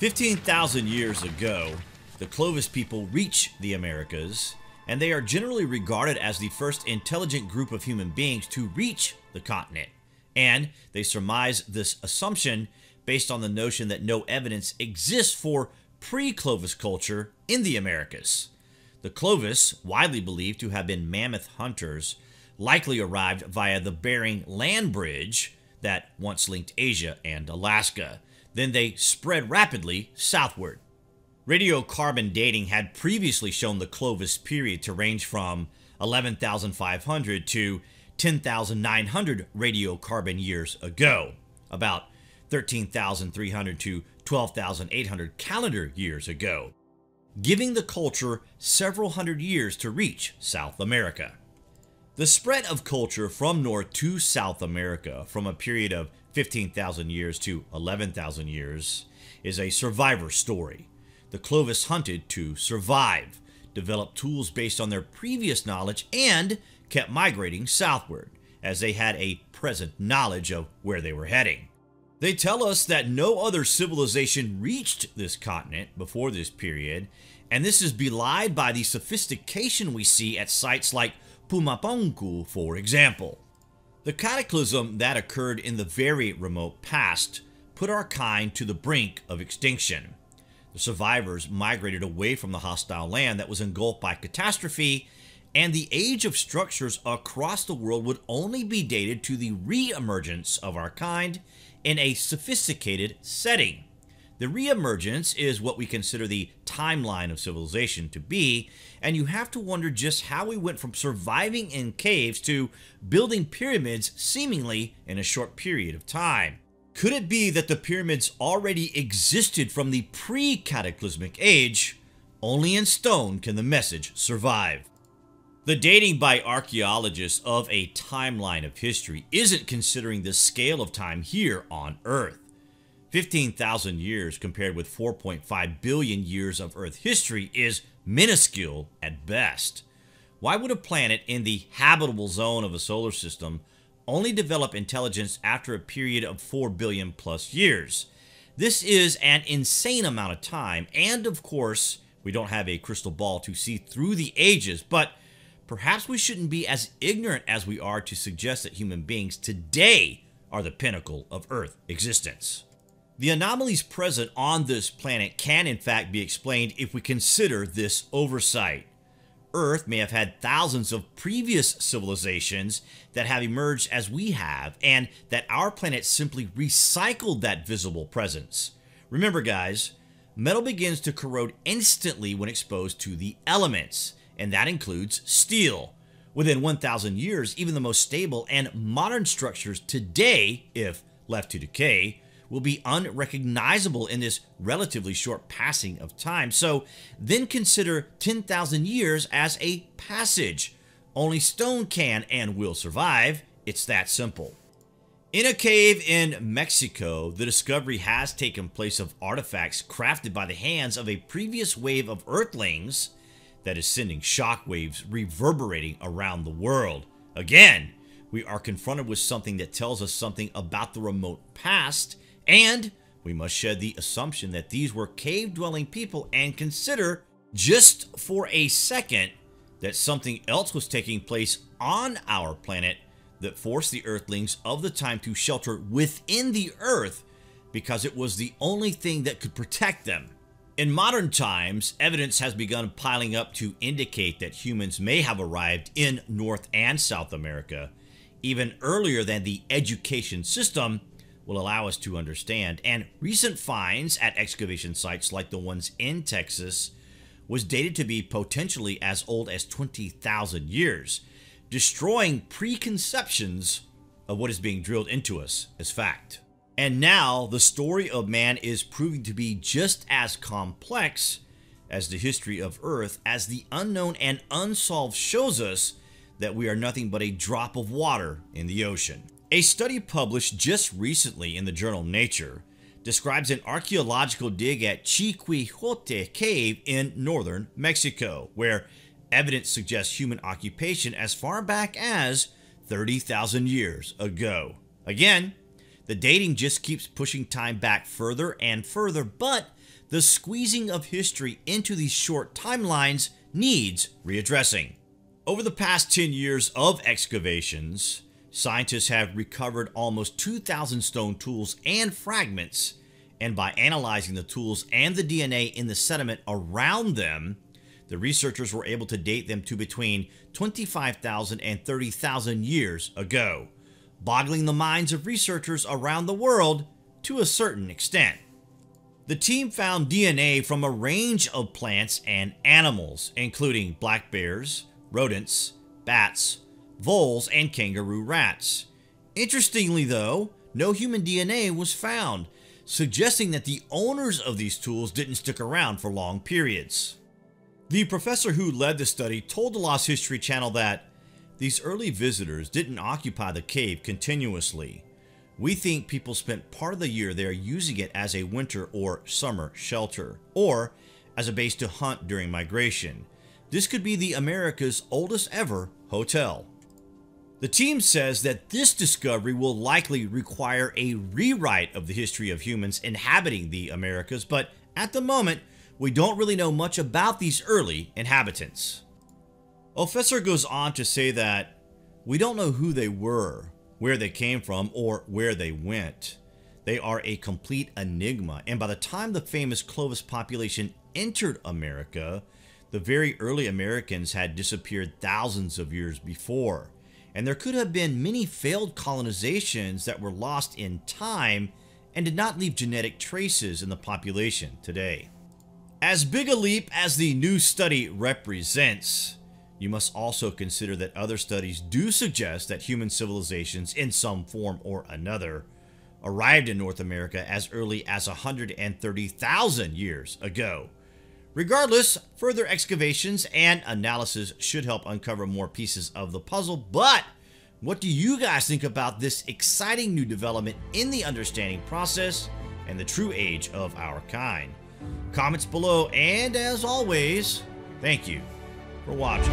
15,000 years ago, the Clovis people reach the Americas, and they are generally regarded as the first intelligent group of human beings to reach the continent. And they surmise this assumption based on the notion that no evidence exists for pre Clovis culture in the Americas. The Clovis, widely believed to have been mammoth hunters, likely arrived via the Bering Land Bridge that once linked Asia and Alaska. Then they spread rapidly southward. Radiocarbon dating had previously shown the Clovis period to range from 11,500 to 10,900 radiocarbon years ago, about 13,300 to 12,800 calendar years ago, giving the culture several hundred years to reach South America. The spread of culture from North to South America from a period of 15,000 years to 11,000 years is a survivor story. The Clovis hunted to survive, developed tools based on their previous knowledge, and kept migrating southward as they had a present knowledge of where they were heading. They tell us that no other civilization reached this continent before this period, and this is belied by the sophistication we see at sites like Pumapunku, for example. The cataclysm that occurred in the very remote past put our kind to the brink of extinction. The survivors migrated away from the hostile land that was engulfed by catastrophe, and the age of structures across the world would only be dated to the re emergence of our kind in a sophisticated setting. The reemergence is what we consider the timeline of civilization to be, and you have to wonder just how we went from surviving in caves to building pyramids seemingly in a short period of time. Could it be that the pyramids already existed from the pre cataclysmic age? Only in stone can the message survive. The dating by archaeologists of a timeline of history isn't considering the scale of time here on Earth. 15,000 years compared with 4.5 billion years of Earth history is minuscule at best. Why would a planet in the habitable zone of a solar system only develop intelligence after a period of 4 billion plus years? This is an insane amount of time, and of course, we don't have a crystal ball to see through the ages, but perhaps we shouldn't be as ignorant as we are to suggest that human beings today are the pinnacle of Earth existence. The anomalies present on this planet can in fact be explained if we consider this oversight. Earth may have had thousands of previous civilizations that have emerged as we have, and that our planet simply recycled that visible presence. Remember, guys, metal begins to corrode instantly when exposed to the elements, and that includes steel. Within 1,000 years, even the most stable and modern structures today, if left to decay, will be unrecognizable in this relatively short passing of time. So then consider 10,000 years as a passage. Only stone can and will survive. It's that simple. In a cave in Mexico, the discovery has taken place of artifacts crafted by the hands of a previous wave of Earthlings that is sending shockwaves reverberating around the world. Again, we are confronted with something that tells us something about the remote past and we must shed the assumption that these were cave dwelling people and consider just for a second that something else was taking place on our planet that forced the Earthlings of the time to shelter within the Earth because it was the only thing that could protect them. In modern times, evidence has begun piling up to indicate that humans may have arrived in North and South America even earlier than the education system will allow us to understand, and recent finds at excavation sites like the ones in Texas was dated to be potentially as old as 20,000 years, destroying preconceptions of what is being drilled into us as fact. And now the story of man is proving to be just as complex as the history of Earth, as the unknown and unsolved shows us that we are nothing but a drop of water in the ocean. A study published just recently in the journal Nature describes an archaeological dig at Chiquihuite Cave in northern Mexico, where evidence suggests human occupation as far back as 30,000 years ago. Again, The dating just keeps pushing time back further and further, but the squeezing of history into these short timelines needs readdressing. Over the past 10 years of excavations, scientists have recovered almost 2,000 stone tools and fragments, and by analyzing the tools and the DNA in the sediment around them, the researchers were able to date them to between 25,000 and 30,000 years ago, boggling the minds of researchers around the world to a certain extent. The team found DNA from a range of plants and animals, including black bears, rodents, bats, voles, and kangaroo rats. Interestingly, though, no human DNA was found, suggesting that the owners of these tools didn't stick around for long periods. The professor who led the study told the Lost History Channel that these early visitors didn't occupy the cave continuously. We think people spent part of the year there using it as a winter or summer shelter, or as a base to hunt during migration. This could be the America's oldest ever hotel. The team says that this discovery will likely require a rewrite of the history of humans inhabiting the Americas, but at the moment, we don't really know much about these early inhabitants. Professor goes on to say that we don't know who they were, where they came from, or where they went. They are a complete enigma, and by the time the famous Clovis population entered America, the very early Americans had disappeared thousands of years before and there could have been many failed colonizations that were lost in time and did not leave genetic traces in the population today. As big a leap as the new study represents, you must also consider that other studies do suggest that human civilizations, in some form or another, arrived in North America as early as 130,000 years ago. Regardless, further excavations and analysis should help uncover more pieces of the puzzle, but what do you guys think about this exciting new development in the understanding process and the true age of our kind? Comments below, and as always, thank you for watching.